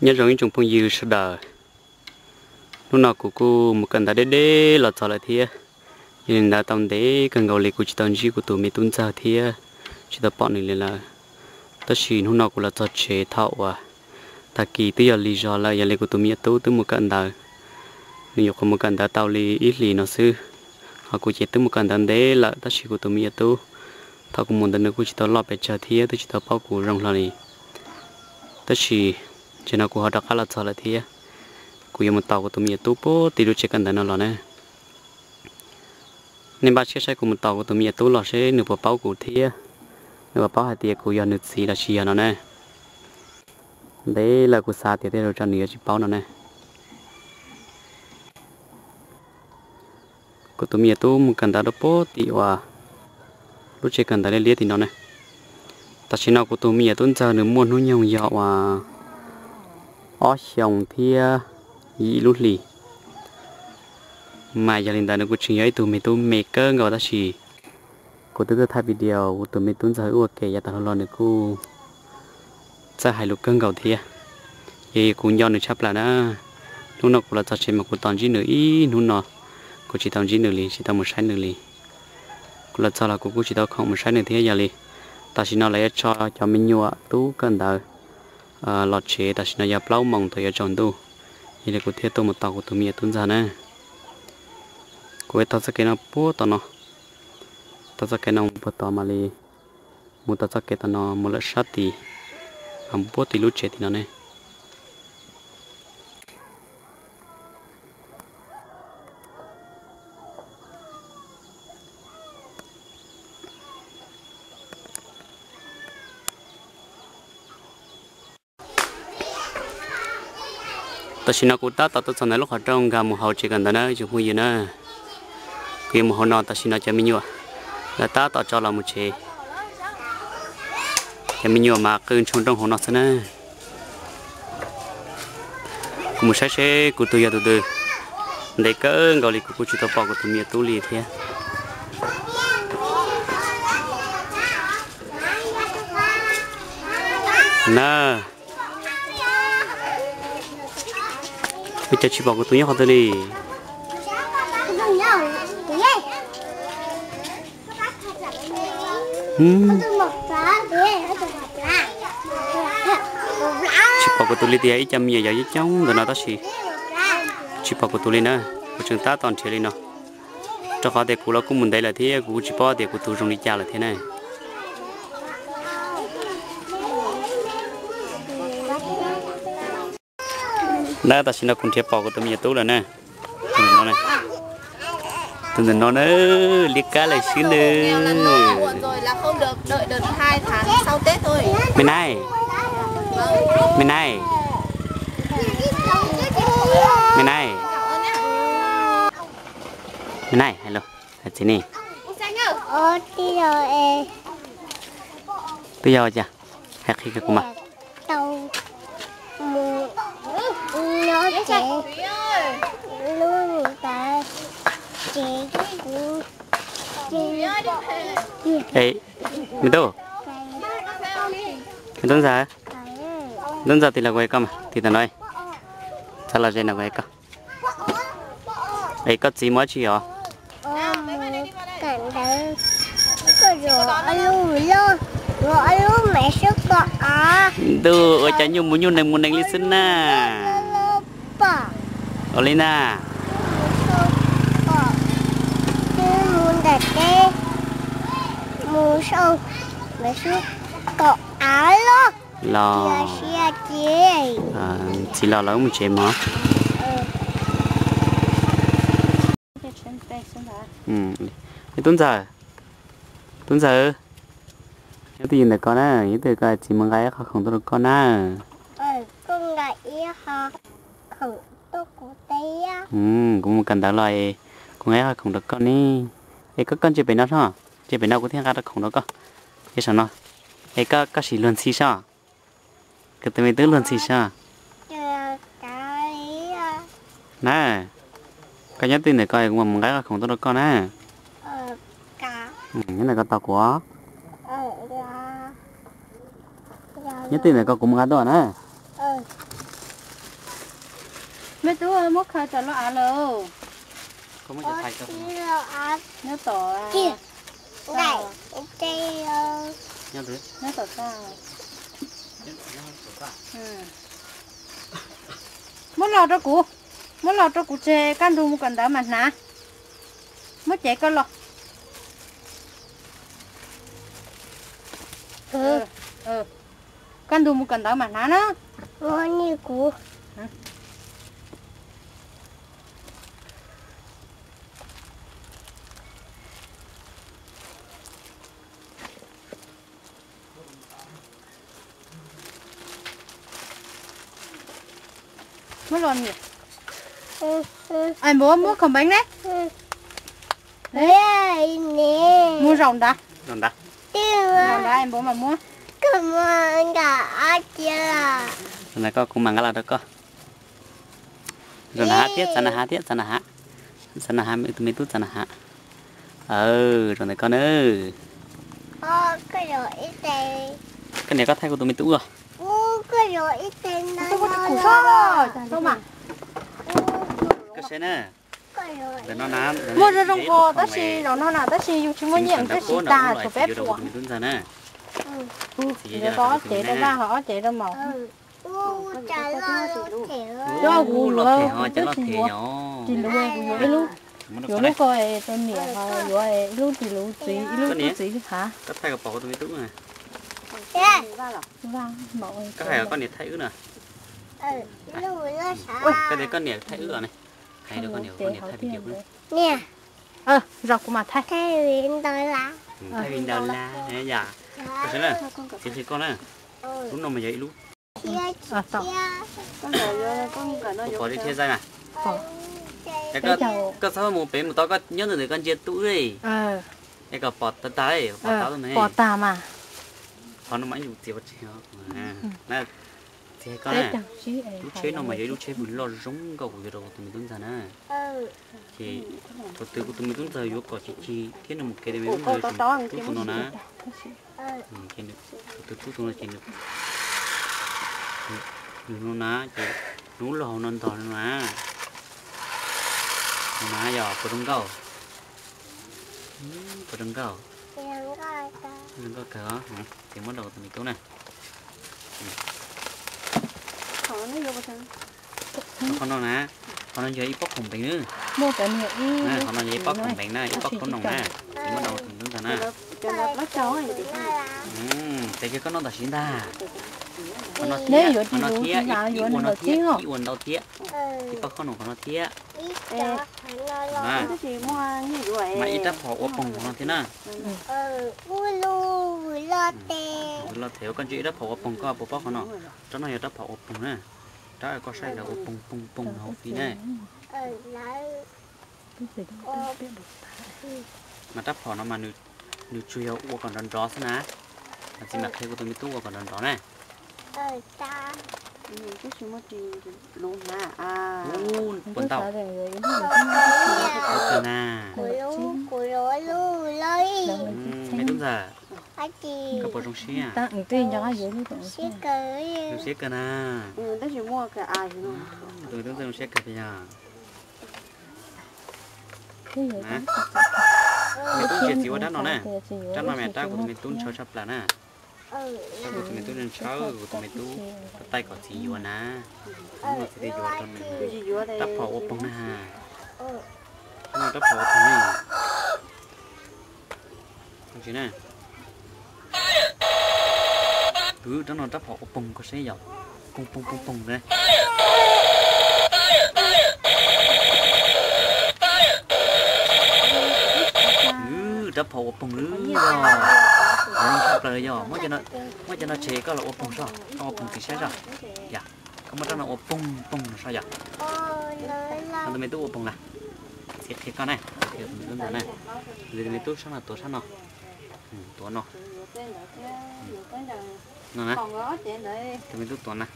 nhớ rằng chúng phong dư sẽ đờ. Lúc nào cũng cô một cần đã đế đế là cho lại thia. Nhưng đã tầm đế, cần gầu lì của chị tao chỉ của tụi mình tuân ra thia. Chỉ tập bọn này là tất nhiên lúc nào cũng là cho chế thạo à. Ta kỳ tới giờ lý do là giờ lì của tụi mình tu tới một cần đã nhiều không một cần đã tao lì ít lì nó sư. Họ cũng chỉ tới một cần đã đế là tất nhiên của tụi mình tu thao cũng muốn đến của chị tao lo về chờ thia tới chị tao bao của rong là này. Tất nhiên chỉ nào của họ đã khá là cho lại thia cú yêu một tàu của tụi mình tu bố thì đôi chỉ cần nó là nè nên ba chiếc xe của một tàu của tụi mình tu là sẽ nửa bao của thia nửa bao hai tia cú yêu nửa xì là xì nó nè đấy là của xa thì thế rồi cho nửa chỉ bao nó nè của tụi mình tu một cần đó bố thì hòa lúc chỉ cần lấy liệt thì nó nè ta chỉ nào của tụi mình tuân giờ nửa muôn nó nhiều nhiều hòa ó xong thì ý lút lì mà giờ lên ta nó cũng chỉ ấy tụi mình tụi mẹ cơ ngồi ta chỉ cô tôi thay video tụi mình tụi giờ ok giờ tao lo nữa cô sẽ hai lúc cơn cầu thì thì cũng do nữa chấp là đó lúc nào cũng là thật chỉ mà cô toàn chỉ nữa ý lúc nào cô chỉ toàn chỉ nữa lì chỉ toàn một sai nữa lì cô là cho là cô cũng chỉ toàn không một sai nữa thế giờ lì ta chỉ nói lại cho cho mình nhua tú cơn đời À, lọt chế ta xin nói giờ lâu mong thời chọn tu. Như là có thể tôi một tàu của tôi miệt tuân ra nè cô ấy ta sẽ cái nó bố tao nó. Ta sẽ cái nó bố tao mà li mua ta sẽ cái tao nó mua lại sát thì. Làm bố thì lúc chết thì nó nè. Ta xin nó cũng ta ta ta chọn này lúc họ trong gà một hậu chỉ cần đó nữa chứ không gì nữa khi một hôm nó ta xin nó cho mình nhiều là ta ta cho là một chế cho mình nhiều mà cứ trong trong hồ nó thế nữa một sai sẽ của tôi giờ từ từ để cỡ gọi là của chúng ta bỏ của tôi miệt tu lì thế nè bây giờ chỉ bảo của tôi nhé họ tới đi chỉ bảo của tôi đi thì ấy chăm nhiều giờ với cháu rồi nó đó chỉ chỉ bảo của tôi đi nữa của chúng ta toàn chơi đi nó cho họ để của nó cũng muốn đây là thế của chỉ bảo để của tôi dùng đi cha là thế này nè ta xin nó cũng thiệp bảo của tôi nhiều tú rồi nè. Nó này. Từ nó nữa liệt cá lại xíu nữa rồi là không được đợi đợt hai tháng sau tết thôi. Bên này. Bên này. Bên này. Bên này hello. Là chị nè. Đi rồi em. Bây giờ chưa? Hạt khi cái của mà tàu mù nó trẻ luôn ta cũng trẻ ê mình đâu mình đơn giản đơn giản thì là quay cầm thì ta nói. Sao là gì là quay cầm ấy có gì mới chỉ hả cảnh đấy có rồi luôn luôn. Rồi luôn mẹ sức có à. Tuh, oh canyo mo yun, nang munang listen na. pa Olina muốn đặt cái mù sâu mà xuống có áo luôn Lo. À, chia chia chia chỉ lo lắng một chuyện mà. Ừ. Cái tuấn giờ. Tuấn giờ. Cái tiền được con á, nhớ từ cái chỉ mong cái không tôi được con á. ừ con gái họ khẩu Ừ, cũng cần đào lại. Con ấy không được con đi. Ê, có con chỉ bên nào thôi. Chỉ bên nào cũng thiên ra không được con. Cái sao nó? Ê, có có gì luôn xí sao? Cái tụi mình tới luôn xí sao? chờ cái nè cái nhất tin này coi cũng một cái không tốt được con ờ ừ, cái này con tàu của ờ là là nhất tin này con cũng cái đó nè ờ mấy đứa mất khai cho nó ăn đâu có mấy cái thay cho ăn nó tổ Kìa. Này Đây ờ, nhau thứ nó tổ sao? Ừ. Muốn lo cho cụ muốn lo cho cụ chơi căn đu một cần đá mặt nè mất chạy con lo. Ừ. Ừ căn đu một cần đá mặt nè nó? Ngon như cũ muốn lo nhỉ anh bố mua không bánh đấy? Ừ. Đây nè? Mua rồng đã còn đã rồng đã anh bố mà mua. Cảm ơn cả chưa? Rồi này có cũng mang cái là đó có rồi là hát tiếp sana hát tiếp sana hát sana hát mấy mấy tút sana hát ừ rồi này con ơi. Ô cái rồi ít tiền cái này có thay của tụi mình tút rồi Cái rồi tiền nó tôi có nó củ nó. sao rồi đâu mà cái xe nè Cái rồi để nó nám mua ra trong hồ ta xì nó nó nào ta xì dùng chúng mới nhiệm ta xì ta cho phép của Ừ để có chế ra ra họ chế ra màu Ừ Ồ, gù lơ, thẻ gù. nhỏ. chỉ lú ấy gù lú Muốn nó Yo có lúc này. coi tên mẹ họ yo lúc thì lúc gì lúc Cái này? thì gì hả Có thay của bỏ tụi tút này. Có là con này thay ư nè. Ừ cái đấy con này thay ư này. Hay được con này, con này thay bị kiểu. Nè ờ rọc của mà thay Cái viên tôi là Ừ, Thay bình đầu là, nè dạ. Cái thế này, thì thì con này, Ừ lúc nào mà dậy lúc. Ờ tao con con Bỏ đi thế ra này. Bỏ. Cái Cái có, chào. có sao một bé một tao có nhớ được con chia tũ đi. ờ Cái có bỏ tao tay, bỏ tao ờ rồi này. bỏ tà mà Con nó mãi dùng tiêu chiều. À, nè. Thì con đấy này. chẳng chí ấy lúc chế nó mà dậy lúc chế mình lo rống cầu cái đồ tụi mình tuân ra nè. Ừ. Thì từ của tụi mình tuân ra vô có chỉ chỉ thế là một cái đấy mình con rồi to ăn tụi cái nó nè. Ừ Ừ, trên được. Từ từ tụi nó trên được. Ừ, nó ná chỉ nó lò nó to nó ná nó ná giờ có đông cầu. Ừ, có đông cầu ta đông cầu cỡ thì bắt đầu mình tốt này. Nó con nó ná con nó ít bóc hồng bánh nữa. Mua cái nhựa đi. Nè con nó bóc hồng bánh này ít bóc con nồng nè. thì bắt đầu mình tuân ra nè. Nó thì Nó ừ cái con nó là xin ta. Con nó vừa con nó nào, ít quần nó nó hả? ít quần đâu Ừ. Ít bóc con nồng con nó nó nè vậy? Mà ít đắp họ ốp của nó thế nào Lu lo thiếu con chị họ ốp bông có bộ bóc nó cho nó họ ốp bông nè. Đó là có sai là bông bông bông nó phí Ô mà đắp họ nó mà nữ nữ chui họ ốp còn đòn đó thế nào. Mà chỉ mặc theo của tôi mới tu còn đòn đó này Ừ ta cái gì mua thì luôn mà à quần tàu Ờ nè Của lu lu lấy mấy đúng giờ Có bộ trong xe à? Ta tiền cho cái gì đi cũng Xí cử trong xe cơ nè ừ cái gì mua cái ai chứ tôi giờ trong xe cơ bây giờ. Cái gì nè mày tu chuyện gì đó nó nè. chắc mà mẹ ta của mày tu cho sắp là nè. Sao của tụi tu nên cháu của mày tu. tay có gì vô nè. mà sẽ đi vô trong cái mình gì đắp ốp bông nè nó đắp ốp bông này không chỉ nè ừ đó nó đắp họ ốp bông có sẽ dọc bông bông bông bông này ừ đắp họ bông nữa rồi nó sắp lời rồi mới cho nó mới cho nó chế có là ốp bông sao ốp bông thì sẽ rồi dạ không có nó bông là sao dạ con lòng tụi mình tu bông là thiệt thiệt con này thiệt mình này rồi mình tu sao là tổ sao nó ừ, tổ nó còn đó chị để thì mình rút tuần nè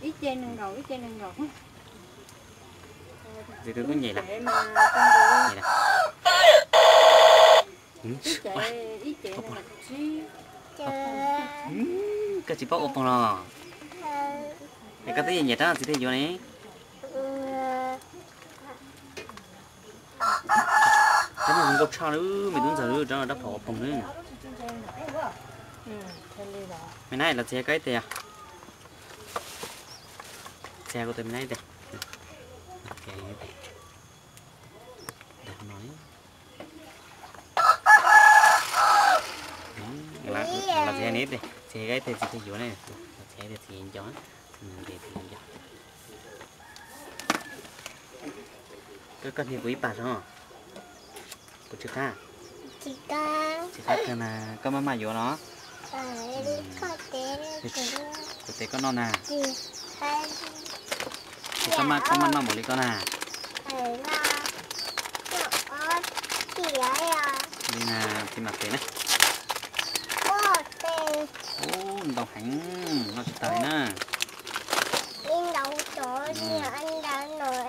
ít trên đường đầu ít trên đường đầu thì tôi có nhảy là nhảy là cái chị bao ốp nó cái cái gì nhảy đó thì thấy vô này. Cái này mình gấp sao nữa? Mình muốn giờ nữa đó đắp thọ phòng nữa mày này là xe cái tiền xe của tôi mày này. Nói. Ừ, là là xe nít đi. Xe cái thì chỉ cái này. Xe thì chỉ gió ừ, để thì gió cái con thì quý bà đó của chị ta chị ta chị ta là mà mà vô nó có tế con non à? Chị hay thì con mà có mà một lý con à? Đi là thì mặt tế này có đầu ô hành nó sẽ tới nè. In đầu chỗ như anh đã nói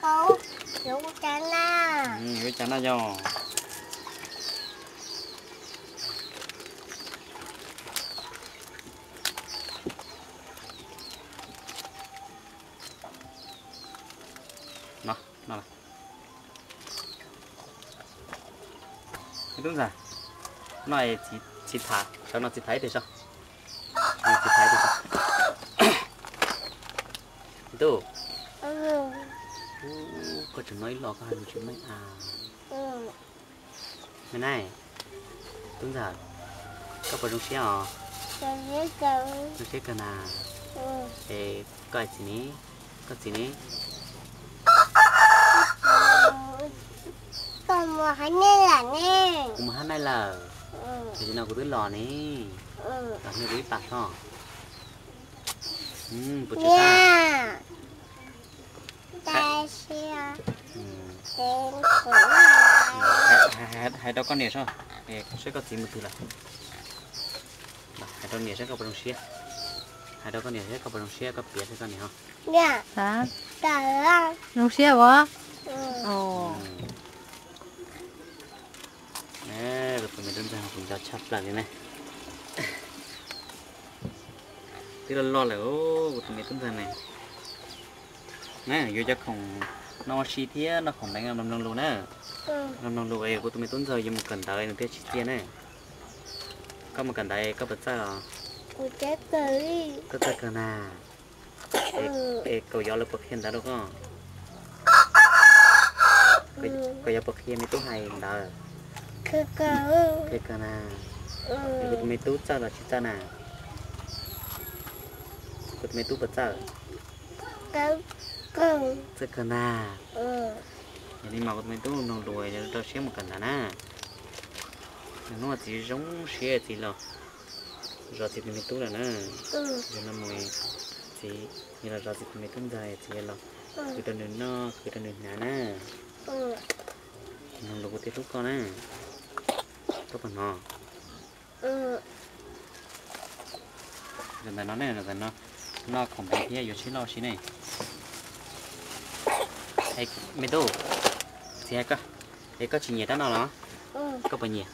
không đúng chán à ừ chán chắn là là đúng rồi. Nó là chỉ chỉ thả sao nó chỉ thấy thì sao? Nó chỉ thấy thì sao? Tu ừ. Có chừng nói lọ hai mươi mấy à. Ừ. Cái này. Đúng rồi. Có bao nhiêu xe à cho Nó xe cần à ừ. Ê Có gì ní Có gì ní một hai nên là nè. Cũng hát này là? Ừ. Thì nào có thứ lò ừ. Là nơi quý bạc hả? Ừ Bụi chưa ta ta Ừ. này Hai- hai- hai- Hai con nè sao? Ê Sẽ có một thứ là. Đó, Hai đâu nè sẽ có nhiêu xe Hai đâu con nè sẽ có nhiêu xe Có bia sẽ có nè hả? Sao cả là nông xe quá ừ. Ồ nè rồi tụi mình đơn giản cũng cho chắp lại thế này. Tí là lo là ô của tụi mình đơn giản này. Nè vô cho không nó chi tiết nó không đánh nằm nằm luôn nè ừ. Nằm nằm luôn ấy của tụi mình tuân giờ một cần tới nó tiết chi tiết này. Có một cần tới có bật ra của cây có tất cả nà. Ừ. ê cầu gió là bậc hiện đã đâu có. Có có gió bậc hiện mấy tú hay đó cơ cơ cái cả nà tụi mình tú ra là chỉ ra nà tụi mình tú bật ra cơ cơ tất cả nà ừ Jadi mau mình tu nong đuổi cho cho xem một cần na. Nó chỉ giống xe thì là rồi thì mình tu là ừ Rồi nó mùi thì như là rồi thì mình tu dài thì là cứ nên nó cứ tên nên nà na. ừ Nong đồ cái lúc con na. Có phần nó. ừ Rồi là nó này là nó nó không bị thế rồi chỉ lo xí này. Ê, mình tu. Thì hay có. Ê, có chỉ nhẹ đó nào nó. ừ Có bao nhiêu?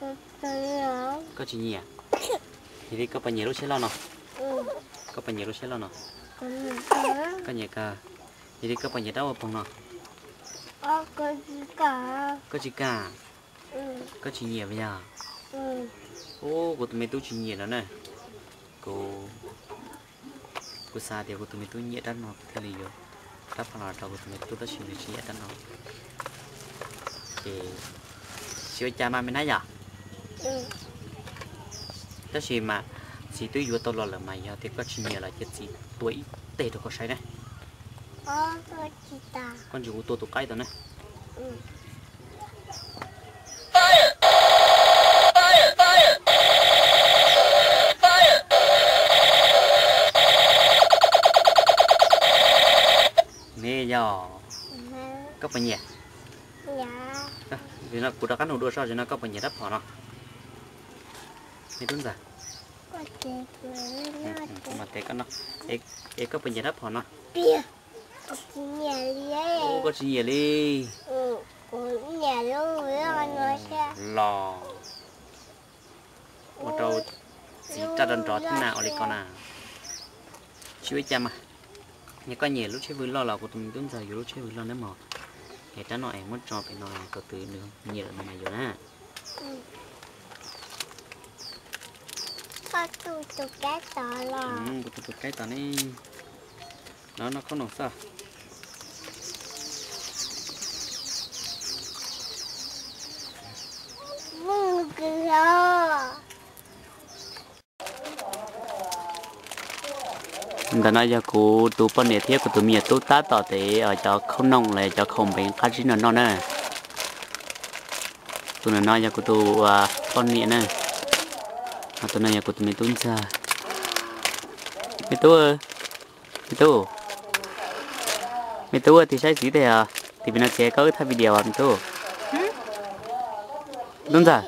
cơ cơ nó Có chỉ nhẹ. Thì đi có bao nhiêu lúc sẽ lo nó. ừ có bao nhiêu lúc sẽ lo nó có một cái có nhiều cả thì đi có bao nhiêu đâu ở phòng nó có cái gì cả có chỉ cả ừ có chỉ nhiều bây giờ ừ. Ô của tụi mình tôi chỉ nhiều đó này. Cô cô xa thì của tụi mình tôi nhẹ đắt nó thế này rồi đắp vào đầu của tụi mình tôi đã chịu được chỉ nhẹ đắt nó. Thì siêu cha mà mình nói giờ ừ. Đó chỉ mà chỉ tôi vừa tôi lo là mày thì có chỉ nhiều là chết chỉ tuổi tệ được có sai này. Cái gì ta. Con chú tôi tôi cái đó này. Ừ giờ có bao nhiêu dạ. Vì nó cụ đã cắn đồ sao thì nó có bao nhiêu đắp họ nó thì đúng rồi. Ừ, ừ, mà thế con nó. Ê ê có bao nhiêu đắp họ nó? Bia. Có gì vậy đi của nhà luôn sẽ lò. Một trâu chỉ cho đần trọt thế nào đi con à. Chú ý chăm à nhà có nhiều lúc chơi vui lo là của tụi mình đúng giờ lúc chơi vui lo nữa mà. Để cho nó em mất cho phải nó có từ nữa. Nhiều là mày rồi nè Có tụi tụi cái tỏ lò. ừ cái cái cái tao này. Nó nó có nổ sao đã nói cho cô tu bên này thiết của tụi mình tu tá tỏ thế ở cho không nông lại cho không bệnh khác gì nó nè tụi nó nói cho cô tu à, con này nè mà tụi này của tụi mình tuân ra mi tu ơi mi tu mi tu ơi, thì sai gì thế à? Thì bên nó sẽ có thay video à mi tu đúng rồi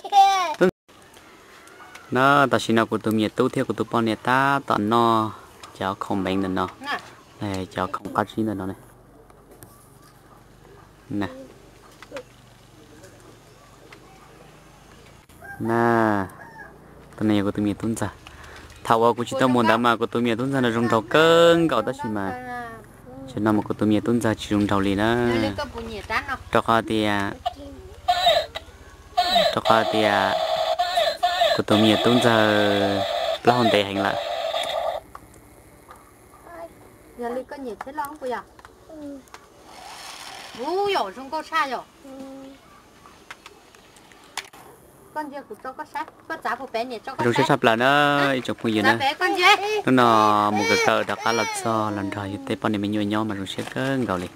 nó ta xin nào của tụi mình tu theo của tụi bọn này ta tận nó cho không bệnh được nó. Nè. Này cho không có gì nữa nó này. Nè. Nè. Tụi này của tụi mình tuân ra. Thảo vào của chị tao muốn đã mà của tụi mình tuân ra là rong trầu cơn cậu ta chỉ mà. Cho nó mà của tụi mình tuân ra chỉ rong trầu liền đó cho khó thì à cho khó thì của tụi mình tuân ra là hồn tệ hành lại giờ lên cái nhiệt thế lắm bây giờ Ừ. Ú dồi, không có xa rồi Ừ. Con dê của cháu có sát Có giá của bé nhiệt cháu có rồi sẽ sát sắp là nó chụp cái gì nữa bé con dê nó nó một cái cờ đặc là so lần rồi tây bọn này mình nhồi nhau mà rồi sẽ có gạo liền